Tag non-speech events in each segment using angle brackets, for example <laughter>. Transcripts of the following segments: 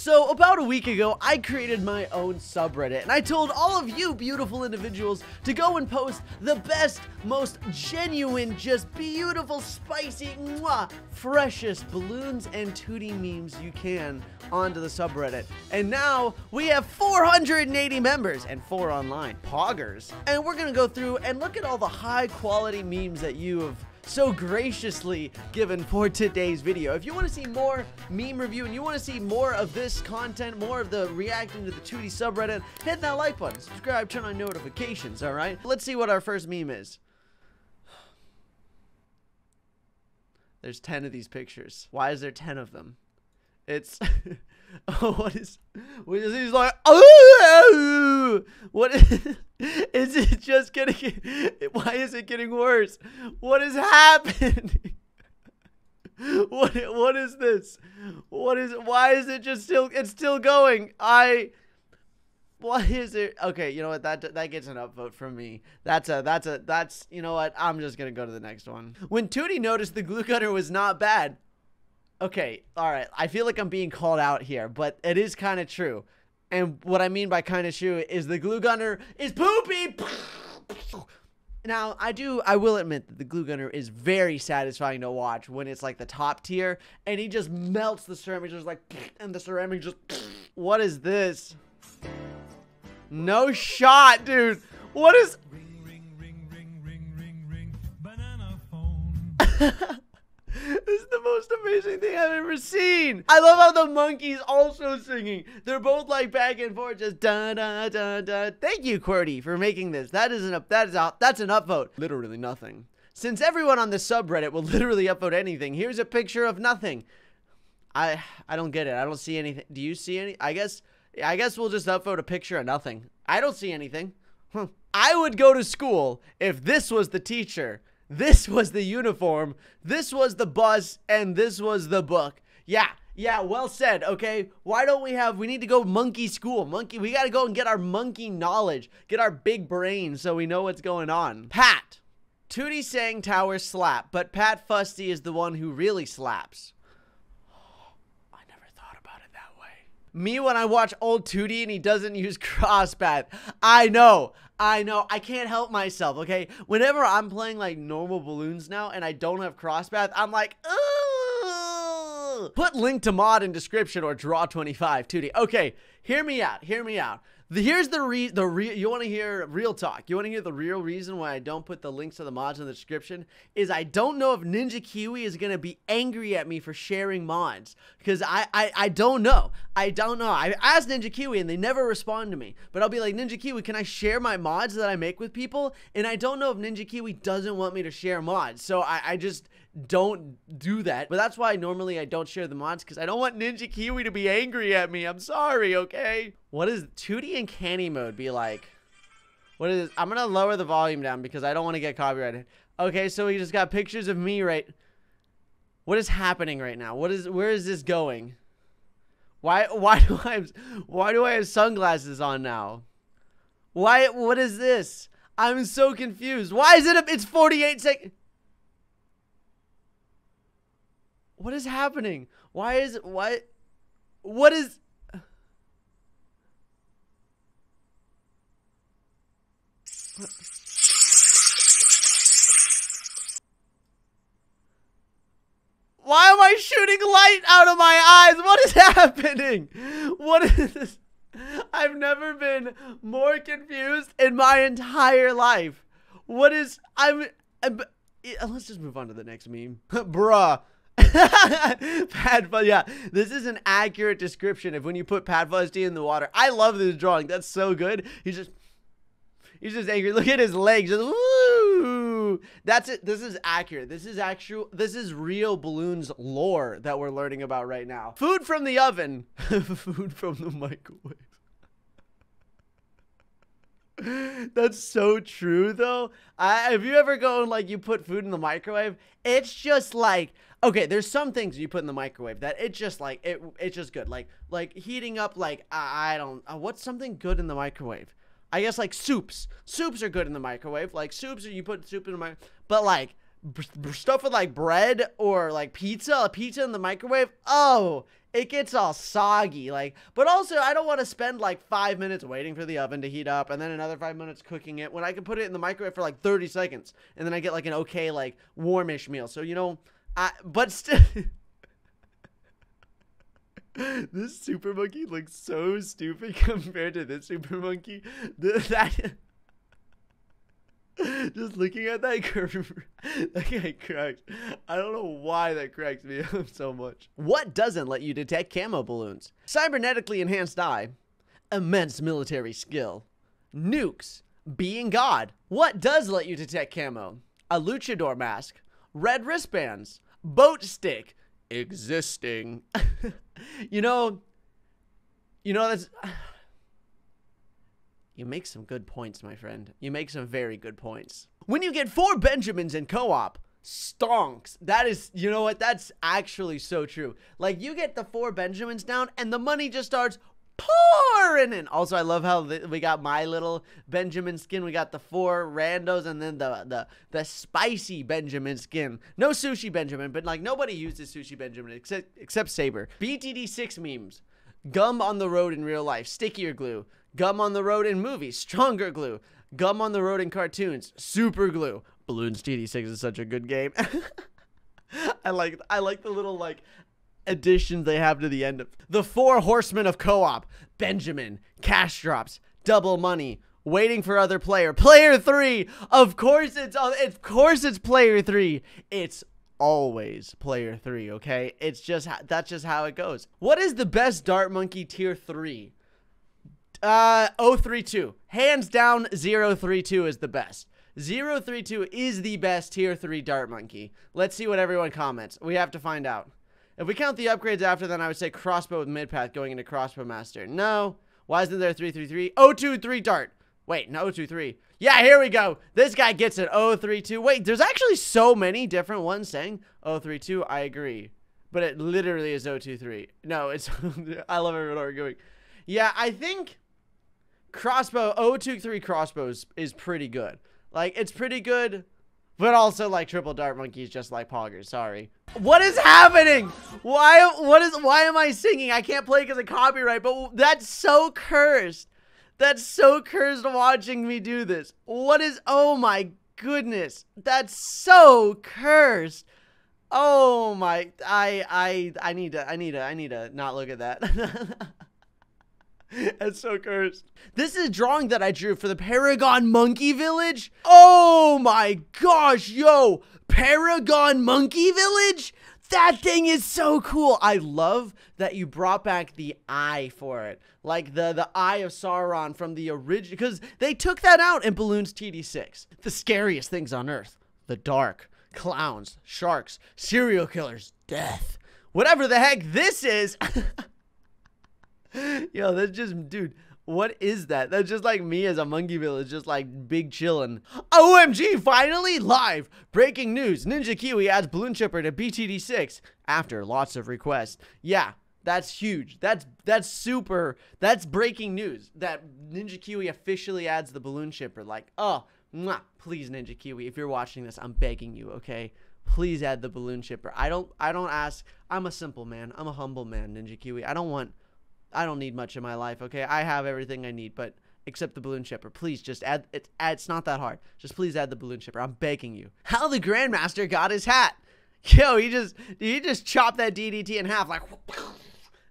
So, about a week ago, I created my own subreddit, and I told all of you beautiful individuals to go and post the best, most genuine, just beautiful, spicy, mwah, freshest Bloons and Tewtiy memes you can onto the subreddit. And now we have 480 members and four online poggers. And we're gonna go through and look at all the high quality memes that you have so graciously given for today's video. If you want to see more meme review and you want to see more of this content, more of the reacting to the Tewtiy subreddit, hit that like button, subscribe, turn on notifications, alright? Let's see what our first meme is. <sighs> There's 10 of these pictures. Why is there 10 of them? It's <laughs> oh, what is? What is he's like? Oh, <laughs> what is? <laughs> Is it just getting? <laughs> Why is it getting worse? What is happening? <laughs> What what is this? What is? Why is it just still? It's still going. I. Why is it? Okay, you know what? That that gets an upvote from me. That's a that's a that's you know what? I'm just gonna go to the next one. When Tewtiy noticed the glue gunner was not bad, Okay, all right. I feel like I'm being called out here, but it is kind of true. And what I mean by kind of shoe is the glue gunner is poopy. Now, I do, I will admit that the glue gunner is very satisfying to watch when it's like the top tier and he just melts the ceramic, just like, and the ceramic just, what is this? No shot, dude. What is. Ring, ring, ring, <laughs> this is the most amazing thing I've ever seen. I love how the monkey's also singing. They're both like back and forth, just da da da da. Thank you, QWERTY, for making this. That is an up. That is out. That's an upvote. Literally nothing. Since everyone on the subreddit will <laughs> literally upvote anything, here's a picture of nothing. I I don't get it. I don't see anything. Do you see any? I guess I guess we'll just upvote a picture of nothing. I don't see anything. Huh. I would go to school if this was the teacher. This was the uniform, this was the bus, and this was the book. Yeah, yeah, well said, okay? Why don't we have, we need to go monkey school. Monkey, we gotta go and get our monkey knowledge, get our big brain so we know what's going on. Pat. Tewtiy saying Tower slap, but Pat Fusty is the one who really slaps. <gasps> I never thought about it that way. Me when I watch old Tewtiy and he doesn't use <laughs> crosspath. I know. I know. I can't help myself, okay? Whenever I'm playing like normal Bloons now and I don't have crosspath, I'm like, Ugh! Put link to mod in description or draw 25 Tewtiy. Okay, hear me out. Hear me out. The, here's the re the real you want to hear real talk. You want to hear the real reason why I don't put the links to the mods in the description is I don't know if Ninja Kiwi is gonna be angry at me for sharing mods because I, I I don't know. I don't know. I asked Ninja Kiwi and they never respond to me. But I'll be like Ninja Kiwi, can I share my mods that I make with people? And I don't know if Ninja Kiwi doesn't want me to share mods. So I, I just don't do that. But that's why normally I don't share the mods because I don't want Ninja Kiwi to be angry at me. I'm sorry, okay? What is Tewtiy and canny mode be like? What is I'm gonna lower the volume down because I don't want to get copyrighted. Okay, so we just got pictures of me right. What is happening right now? What is where is this going? Why why do I why do I have sunglasses on now? Why what is this? I'm so confused. Why is it a, it's 48 seconds? What is happening? Why is what what is Why am I shooting light out of my eyes? What is <laughs> happening? What is this? I've never been more confused in my entire life. What is I'm, I'm eh, let's just move on to the next meme. <laughs> Bruh. <laughs> Pat yeah, this is an accurate description of when you put Fuzzy in the water. I love this drawing. That's so good. He's just, he's just angry. Look at his legs. Just, woo! That's it. This is accurate. This is actual. This is real Bloons lore that we're learning about right now. Food from the oven. <laughs> Food from the microwave. <laughs> That's so true though. I, if you ever go and like you put food in the microwave, it's just like okay, there's some things you put in the microwave that it's just like it it's just good. Like like heating up like I, I don't uh, what's something good in the microwave? I guess like soups. Soups are good in the microwave. Like soups, you put soup in the microwave. But like stuff with like bread or like pizza, a pizza in the microwave. Oh, it gets all soggy. Like, but also I don't want to spend like five minutes waiting for the oven to heat up and then another five minutes cooking it when I can put it in the microwave for like 30 seconds and then I get like an okay, like warmish meal. So, you know, I, but still. <laughs> <laughs> this super monkey looks so stupid <laughs> compared to this super monkey. <laughs> The, that just looking at that curve, that guy cracks. I don't know why that cracks me up so much. What doesn't let you detect camo balloons? Cybernetically enhanced eye, immense military skill, nukes, being God. What does let you detect camo? A luchador mask, red wristbands, boat stick, existing. <laughs> you know, you know that's <sighs> you make some good points, my friend. You make some very good points. When you get four Benjamins in co-op, stonks. That is, you know what? That's actually so true. Like you get the four Benjamins down and the money just starts pouring in. Also, I love how we got my little Benjamin skin. We got the four randos and then the the the spicy Benjamin skin. No sushi Benjamin, but like nobody uses sushi Benjamin except except Saber. BTD6 memes. Gum on the road in real life. Stickier glue. Gum on the road in movies, stronger glue. Gum on the road in cartoons, super glue. Bloons TD6 is such a good game. <laughs> I like I like the little like additions they have to the end of the four horsemen of co-op. Benjamin, cash drops, double money, waiting for other player. Player 3. Of course it's of course it's player 3. It's always player 3, okay? It's just that's just how it goes. What is the best Dart Monkey tier 3? Uh, 032. Hands down, 032 is the best. 032 is the best tier 3 Dart Monkey. Let's see what everyone comments. We have to find out. If we count the upgrades after, then I would say crossbow with mid path going into crossbow master. No. Why isn't there a 333? 023 Dart. Wait, no 023. Yeah, here we go. This guy gets it. 032. Wait, there's actually so many different ones saying 032. I agree. But it literally is 023. No, it's. <laughs> I love everyone arguing. Yeah, I think crossbow 023 crossbows is pretty good. Like it's pretty good, but also like triple dart monkeys just like poggers. Sorry. What is happening? Why what is why am I singing? I can't play because of copyright, but that's so cursed. That's so cursed watching me do this. What is oh my goodness. That's so cursed. Oh my I I I need to I need to I need to not look at that. <laughs> That's so cursed. This is a drawing that I drew for the Paragon Monkey Village. Oh my gosh, yo, Paragon Monkey Village? That thing is so cool. I love that you brought back the eye for it. Like the, the eye of Sauron from the original, because they took that out in Bloons TD6. The scariest things on Earth. The dark, clowns, sharks, serial killers, death. Whatever the heck this is. <laughs> Yo, that's just, dude. What is that? That's just like me as a monkey village, just like big chillin'. OMG, finally live! Breaking news: Ninja Kiwi adds Balloon Chipper to BTD6 after lots of requests. Yeah, that's huge. That's that's super. That's breaking news. That Ninja Kiwi officially adds the balloon chipper. Like, oh, mwah, please, Ninja Kiwi, if you're watching this, I'm begging you, okay? Please add the balloon chipper. I don't. I don't ask. I'm a simple man. I'm a humble man, Ninja Kiwi. I don't want I don't need much in my life, okay? I have everything I need, but except the balloon chipper. Please just add it. It's not that hard. Just please add the balloon chipper. I'm begging you. How the Grandmaster got his hat? <laughs> Yo, he just he just chopped that DDT in half like. <laughs>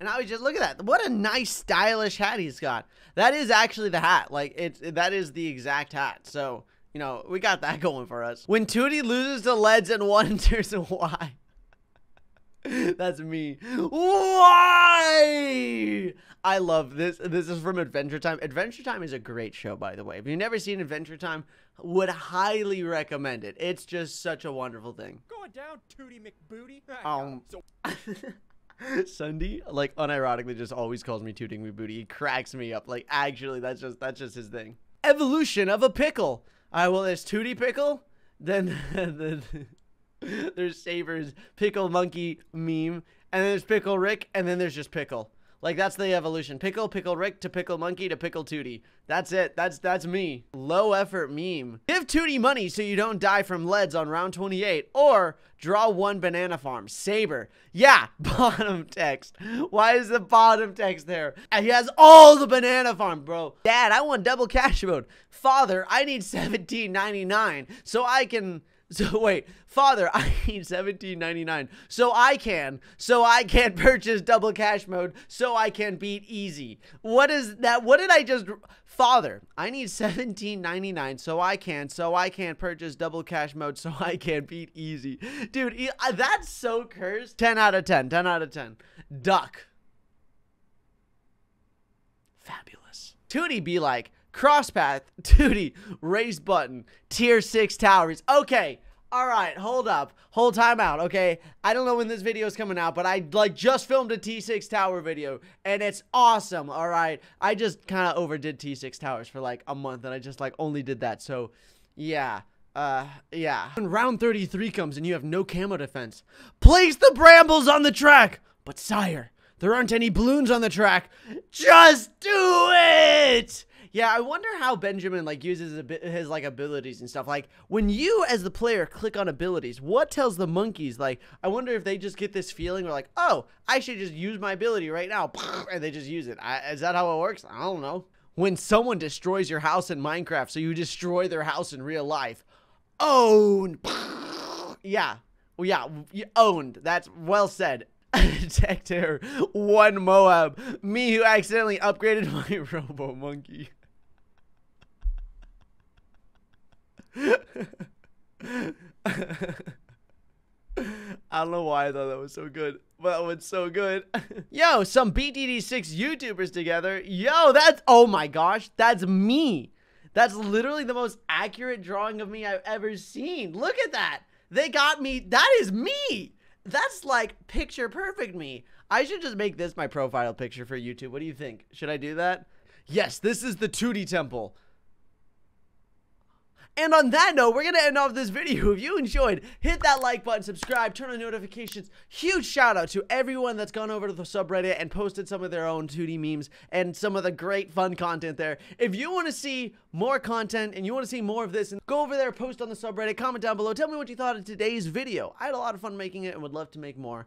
And I was just look at that. What a nice stylish hat he's got. That is actually the hat. Like it's that is the exact hat. So you know we got that <laughs> going for us. When Tewtiy loses to Leads and wonders why. <laughs> That's me. Why? I love this. This is from Adventure Time. Adventure Time is a great show, by the way. If you've never seen Adventure Time, would highly recommend it. It's just such a wonderful thing. Going down, Tewtiy McBooty. Um, <laughs> Sunday, like unironically, just always calls me Tooting McBooty. He cracks me up. Like actually, that's just that's just his thing. Evolution of a pickle. I well, there's Tewtiy Pickle. Then <laughs> the <laughs> there's Saber's Pickle Monkey meme, and then there's Pickle Rick, and then there's just Pickle. Like that's the evolution. Pickle, pickle Rick to pickle monkey to pickle Tewtiy. That's it. That's that's me. Low effort meme. Give Tewtiy money so you don't die from leads on round 28. Or draw one banana farm. Saber. Yeah, <laughs> bottom text. Why is the bottom text there? And he has all the banana farm, bro. Dad, I want double cash mode. Father, I need 17.99 so I can <laughs> so wait, father, I need seventeen ninety nine, so I can, so I can <laughs> purchase double cash mode, so I can beat easy. What is that? What did I just? Father, I need seventeen ninety nine, so I can, so I can purchase double cash mode, so I can beat easy. Dude, uh, that's so cursed. Ten out of 10, 10 out of ten. Duck. Fabulous. Tewtiy be like, crosspath, <laughs> Tewtiy, raise button, tier 6 towers. Okay, all right, hold up. Hold time out, okay? I don't know when this video is coming out, but I like just filmed a T6 tower video and it's awesome, all right? I just kind of overdid T6 towers for like a month and I just like only did that. So, yeah. Uh, yeah. When round 33 comes and you have no camo defense, place the brambles on the track. But sire, there aren't any balloons on the track. Just do it! Yeah, I wonder how Benjamin like uses his, like abilities and stuff. Like when you as the player click on abilities, what tells the monkeys? Like I wonder if they just get this feeling where like, oh, I should just use my ability right now, <laughs> and they just use it. I, is that how it works? I don't know. When someone destroys your house in Minecraft, so you destroy their house in real life, own. <laughs> yeah, yeah, owned. That's well said. <laughs> Detector one Moab. Me who accidentally upgraded my Robo Monkey. I don't know why I thought that was so good, but that was so good. <laughs> Yo, some BTD6 YouTubers together. Yo, that's, oh my gosh, that's me. That's literally the most accurate drawing of me I've ever seen. Look at that. They got me. That is me. That's like picture perfect me. I should just make this my profile picture for YouTube. What do you think? Should I do that? Yes, this is the Tewtiy Temple. And on that note, we're going to end off this video. <laughs> If you enjoyed, hit that like button, subscribe, turn on notifications. Huge shout out to everyone that's gone over to the subreddit and posted some of their own Tewtiy memes and some of the great fun content there. If you want to see more content and you want to see more of this, go over there, post on the subreddit, comment down below, tell me what you thought of today's video. I had a lot of fun making it and would love to make more.